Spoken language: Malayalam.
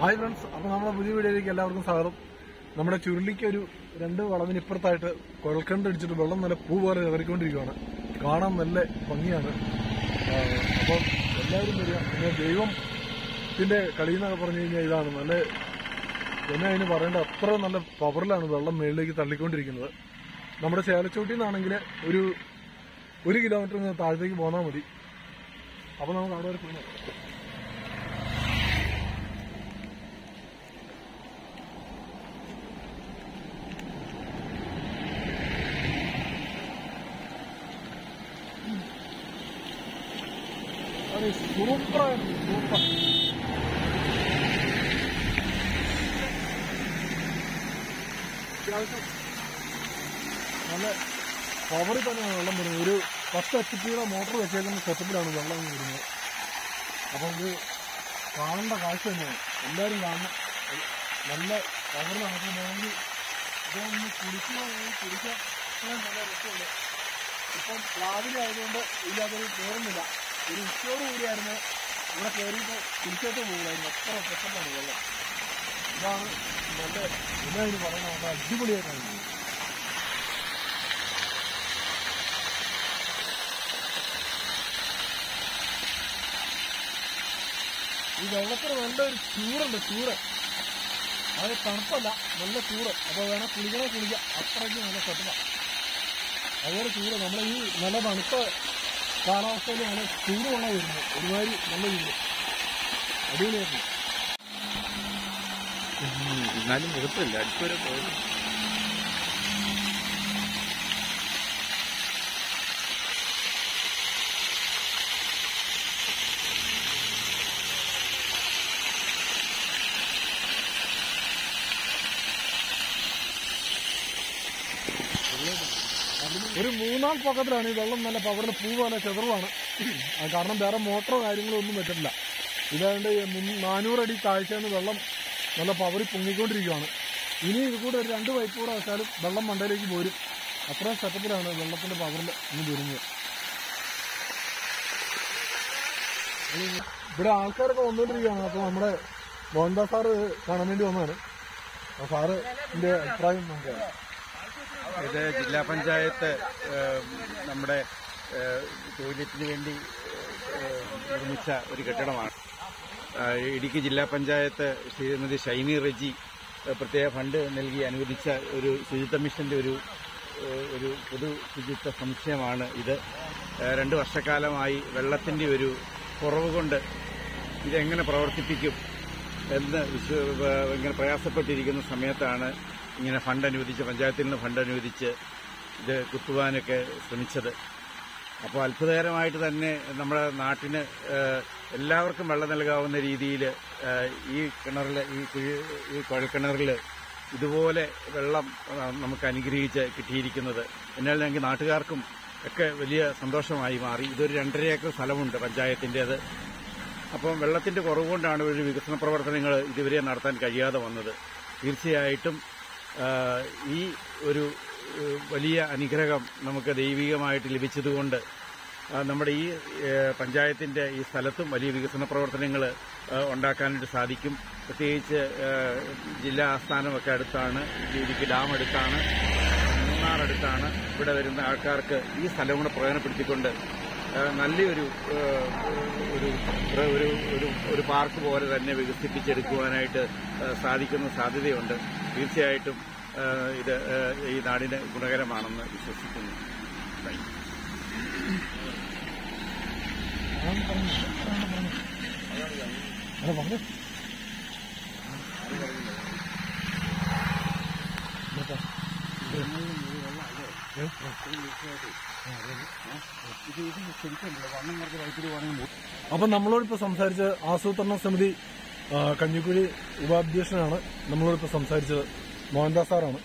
ഹായ് ഫ്രണ്ട്സ് അപ്പൊ നമ്മുടെ പുതിയ വീഡിയോയിലേക്ക് എല്ലാവർക്കും സ്വാഗതം. നമ്മുടെ ചുരുളിക്ക് ഒരു രണ്ട് വളവിന് ഇപ്പുറത്തായിട്ട് കുഴൽക്കണ്ട് അടിച്ചിട്ട് വെള്ളം നല്ല പൂ പോലെ ഇറക്കിക്കൊണ്ടിരിക്കുകയാണ്. കാണാൻ നല്ല ഭംഗിയാണ്. അപ്പൊ എല്ലാവരും വരിക. പിന്നെ ദൈവത്തിന്റെ കളി എന്നൊക്കെ പറഞ്ഞു കഴിഞ്ഞാൽ ഇതാണ്. നല്ല എന്നെ അതിന് പറയേണ്ട അത്ര നല്ല പവറിലാണ് വെള്ളം മേളിലേക്ക് തള്ളിക്കൊണ്ടിരിക്കുന്നത്. നമ്മുടെ ചേലച്ചോട്ടിൽ നിന്നാണെങ്കിൽ ഒരു ഒരു കിലോമീറ്റർ താഴത്തേക്ക് പോന്നാൽ മതി. അപ്പൊ നമുക്ക് അവിടെ വരെ പോയി സൂപ്പറായിരുന്നു സൂപ്പർ അത്യാവശ്യം നല്ല പവറിൽ തന്നെയാണ് വെള്ളം വരുന്നത് ഒരു പത്ത് എച്ച് പിയുടെ മോട്ടർ വെച്ചേക്കുന്ന സെറ്റപ്പിലാണ് വെള്ളം വരുന്നത് അപ്പം ഇത് കാണേണ്ട കാഴ്ച തന്നെയാണ് എല്ലാവരും കാണണം നല്ല പവർ നടക്കുന്നുണ്ടെങ്കിൽ ഇതൊന്ന് കുടിക്കുകയാണെങ്കിൽ കുടിക്കാൻ നല്ല രസമുണ്ട് ഇപ്പം രാവിലെ ആയതുകൊണ്ട് ഇല്ലാതെ കയറുന്നില്ല ഒരു ഉച്ചയോട് കൂടിയായിരുന്നു ഇവിടെ കയറിയിട്ട് തിരിച്ചോട്ട് പോകില്ലായിരുന്നു അത്ര പെട്ടെന്നാണ് വെള്ളം. ഇതാണ് നല്ല എല്ലാവരും പറയുന്നത് നല്ല അടിപൊളിയായിട്ടാണ്. ഈ വെള്ളത്തിന് നല്ലൊരു ചൂടുണ്ട് ചൂട്. അത് തണുപ്പല്ല നല്ല ചൂട്. അപ്പോൾ വേണം കുളിക്കണേ കുളിക്കാം. അത്രയ്ക്ക് നല്ല സെറ്റപ്പാണ് അതുപോലെ ചൂട്. നമ്മുടെ ഈ നല്ല തണുത്ത കാലാവസ്ഥയിലാണ് ചൂട് വെള്ളം വരുന്നത്. ഒരുമാതിരി നല്ല ചൂട്. അടിപൊളിയായിരുന്നു. എന്നാലും മുഖത്തില്ല അടുത്തുവരെ പോയത്. ഒരു മൂന്നാം പക്കത്തിലാണ് ഈ വെള്ളം നല്ല പവറിന് പൂ പോലെ ചെതറുവാണ്. കാരണം വേറെ മോട്ടറോ കാര്യങ്ങളോ ഒന്നും പറ്റില്ല ഇതാണ്ട് നാനൂറടി താഴ്ചയെന്ന് വെള്ളം നല്ല പവറി പൊങ്ങിക്കൊണ്ടിരിക്കുകയാണ് ഇനി ഇത് കൂടെ ഒരു രണ്ട് പൈപ്പ് കൂടെ വെച്ചാലും വെള്ളം മണ്ടയിലേക്ക് പോരും. അത്രയും സെറ്റപ്പിലാണ് വെള്ളത്തിന്റെ പവറിൽ ഇന്ന് വരുന്നത്. ഇവിടെ ആൾക്കാരൊക്കെ വന്നുകൊണ്ടിരിക്കുകയാണ് അപ്പോൾ നമ്മുടെ മോഹൻദാസ് സാറ് കാണാൻ വേണ്ടി വന്നതാണ്. സാറ് അഭിപ്രായം നമുക്ക് ഇത് ജില്ലാ പഞ്ചായത്ത് നമ്മുടെ ടോയ്ലറ്റിന് വേണ്ടി നിർമ്മിച്ച ഒരു കെട്ടിടമാണ്. ഇടുക്കി ജില്ലാ പഞ്ചായത്ത് ശ്രീമതി ഷൈനി റെജി പ്രത്യേക ഫണ്ട് നൽകി അനുവദിച്ച ഒരു ശുചിത്വ മിഷന്റെ ഒരു ഒരു പൊതു ശുചിത്വ സംശയമാണ് ഇത്. രണ്ട് വർഷക്കാലമായി വെള്ളത്തിന്റെ ഒരു കുറവ് കൊണ്ട് ഇതെങ്ങനെ പ്രവർത്തിപ്പിക്കും എന്ന് ഇങ്ങനെ പ്രയാസപ്പെട്ടിരിക്കുന്ന സമയത്താണ് ഇങ്ങനെ ഫണ്ട് അനുവദിച്ച് പഞ്ചായത്തിൽ നിന്ന് ഫണ്ട് അനുവദിച്ച് ഇത് കുത്തുവാനൊക്കെ ശ്രമിച്ചത്. അപ്പോൾ അത്ഭുതകരമായിട്ട് തന്നെ നമ്മുടെ നാട്ടിന് എല്ലാവർക്കും വെള്ളം നൽകാവുന്ന രീതിയിൽ ഈ കിണറിൽ ഈ കുഴി ഈ കുഴൽക്കിണറിൽ ഇതുപോലെ വെള്ളം നമുക്ക് അനുഗ്രഹിച്ച് കിട്ടിയിരിക്കുന്നത്. എന്നാൽ ഞങ്ങൾക്ക് നാട്ടുകാർക്കും ഒക്കെ വലിയ സന്തോഷമായി മാറി. ഇതൊരു രണ്ടര ഏക്കർ സ്ഥലമുണ്ട് പഞ്ചായത്തിന്റേത്. അപ്പം വെള്ളത്തിന്റെ കുറവുകൊണ്ടാണ് ഒരു വികസന പ്രവർത്തനങ്ങൾ ഇതുവരെ നടത്താൻ കഴിയാതെ വന്നത്. തീർച്ചയായിട്ടും ഈ ഒരു വലിയ അനുഗ്രഹം നമുക്ക് ദൈവികമായിട്ട് ലഭിച്ചതുകൊണ്ട് നമ്മുടെ ഈ പഞ്ചായത്തിന്റെ ഈ സ്ഥലത്തും വലിയ വികസന പ്രവർത്തനങ്ങൾ ഉണ്ടാക്കാനായിട്ട് സാധിക്കും. പ്രത്യേകിച്ച് ജില്ലാ ആസ്ഥാനമൊക്കെ അടുത്താണ് ഇടുക്കി ഡാം അടുത്താണ് മൂന്നാർ അടുത്താണ് ഇവിടെ വരുന്ന ആൾക്കാർക്ക് ഈ സ്ഥലം കൂടെ പ്രയോജനപ്പെടുത്തിക്കൊണ്ട് നല്ലൊരു ഒരു ഒരു ഒരു ഒരു പാർക്ക് പോലെ തന്നെ വികസിപ്പിച്ചെടുക്കുവാനായിട്ട് സാധിക്കുന്ന സാധ്യതയുണ്ട്. തീർച്ചയായിട്ടും ഇത് ഈ നാടിന് ഗുണകരമാണെന്ന് വിശ്വസിക്കുന്നു. അപ്പൊ നമ്മളോടിപ്പോ സംസാരിച്ച ആസൂത്രണ സമിതി കഞ്ഞിക്കുഴി ഉപാധ്യക്ഷനാണ് നമ്മളോടിപ്പോ സംസാരിച്ചത്. മോഹൻദാസ് സാറാണ്.